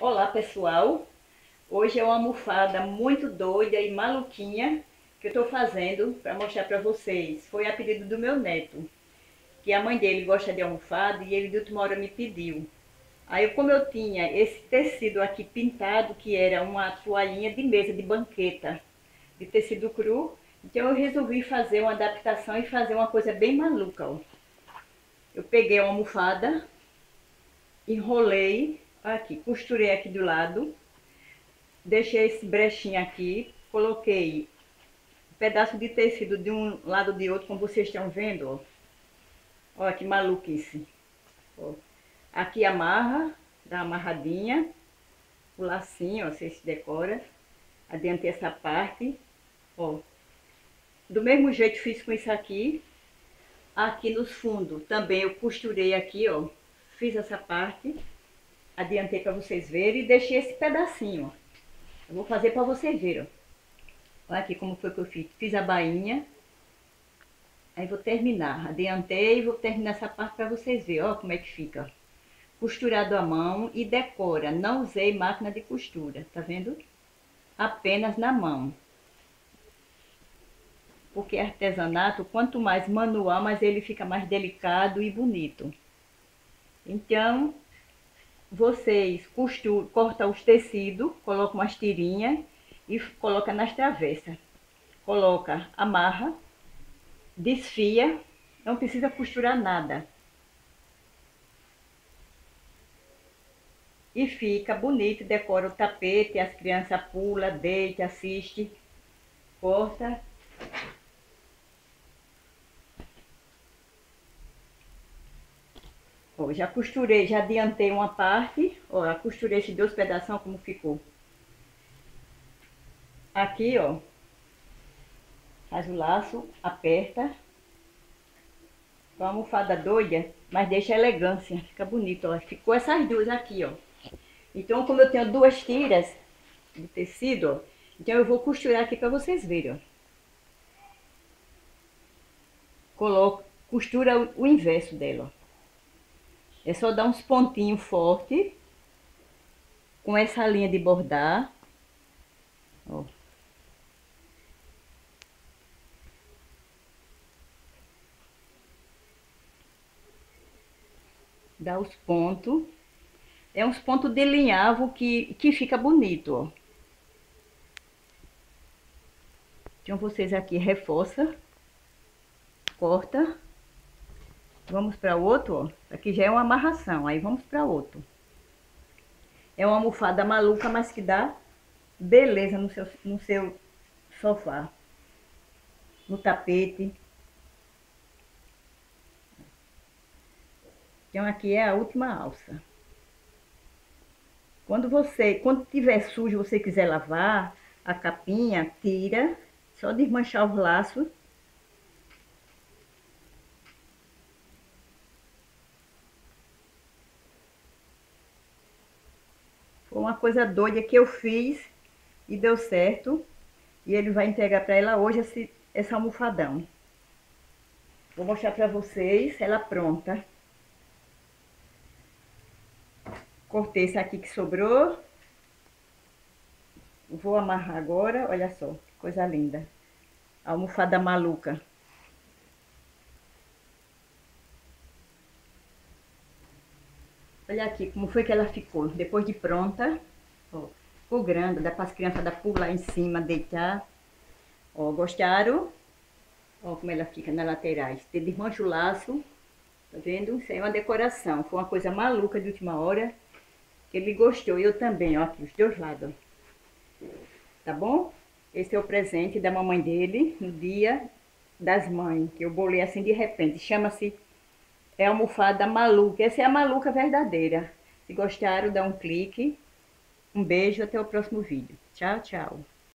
Olá pessoal, hoje é uma almofada muito doida e maluquinha que eu estou fazendo para mostrar para vocês. Foi a pedido do meu neto, que a mãe dele gosta de almofada e ele de última hora me pediu. Aí como eu tinha esse tecido aqui pintado, que era uma toalhinha de mesa de banqueta, de tecido cru, então eu resolvi fazer uma adaptação e fazer uma coisa bem maluca, ó. Eu peguei uma almofada, enrolei aqui, costurei aqui do lado, deixei esse brechinho aqui, coloquei um pedaço de tecido de um lado de outro, como vocês estão vendo, ó. Olha que maluquice. Ó. Aqui amarra, dá amarradinha, o lacinho, ó, você se decora. Adiantei essa parte, ó. Do mesmo jeito fiz com isso aqui. Aqui nos fundos também eu costurei aqui, ó. Fiz essa parte adiantei para vocês verem e deixei esse pedacinho. Eu vou fazer para vocês verem. Olha aqui como foi que eu fiz. Fiz a bainha. Aí vou terminar. Adiantei e vou terminar essa parte para vocês verem, ó, como é que fica. Costurado à mão e decora. Não usei máquina de costura, tá vendo? Apenas na mão. Porque artesanato, quanto mais manual, mais ele fica mais delicado e bonito. Então, vocês costuram, cortam os tecidos, colocam umas tirinhas e coloca nas travessas. Coloca, amarra, desfia, não precisa costurar nada. E fica bonito, decora o tapete, as crianças pulam, deita, assiste, corta Ó, já costurei, já adiantei uma parte. Ó, já costurei esses dois pedaços, como ficou. Aqui, ó. Faz o laço, aperta. Com a almofada doida, mas deixa elegância. Fica bonito, ó. Ficou essas duas aqui, ó. Então, como eu tenho duas tiras de tecido, ó. Então, eu vou costurar aqui pra vocês verem, ó. Coloco, costura o inverso dela, ó. É só dar uns pontinhos fortes com essa linha de bordar. Ó. Dá os pontos. É uns pontos de linhavo que, que fica bonito, ó. Então, vocês aqui reforça, corta. Vamos para outro, ó. Aqui já é uma amarração, aí vamos para outro. É uma almofada maluca, mas que dá beleza no seu, no seu sofá. No tapete. Então aqui é a última alça. Quando você, quando tiver sujo, você quiser lavar a capinha, tira, só desmanchar os laços Uma coisa doida que eu fiz e deu certo. E ele vai entregar para ela hoje esse, esse almofadão. Vou mostrar para vocês ela pronta. Cortei esse aqui que sobrou. Vou amarrar agora, olha só, coisa linda. almofada maluca. Olha aqui como foi que ela ficou. Depois de pronta, ó, ficou grande, dá para as crianças dar pular em cima, deitar. Ó, gostaram? Ó como ela fica nas laterais. Tem o laço, tá vendo? Isso aí é uma decoração. Foi uma coisa maluca de última hora. Que ele gostou, eu também, ó, aqui, os dois lados. Tá bom? Esse é o presente da mamãe dele no dia das mães, que eu bolei assim de repente. Chama-se é a almofada maluca. Essa é a maluca verdadeira. Se gostaram, dá um clique. Um beijo, até o próximo vídeo. Tchau, tchau.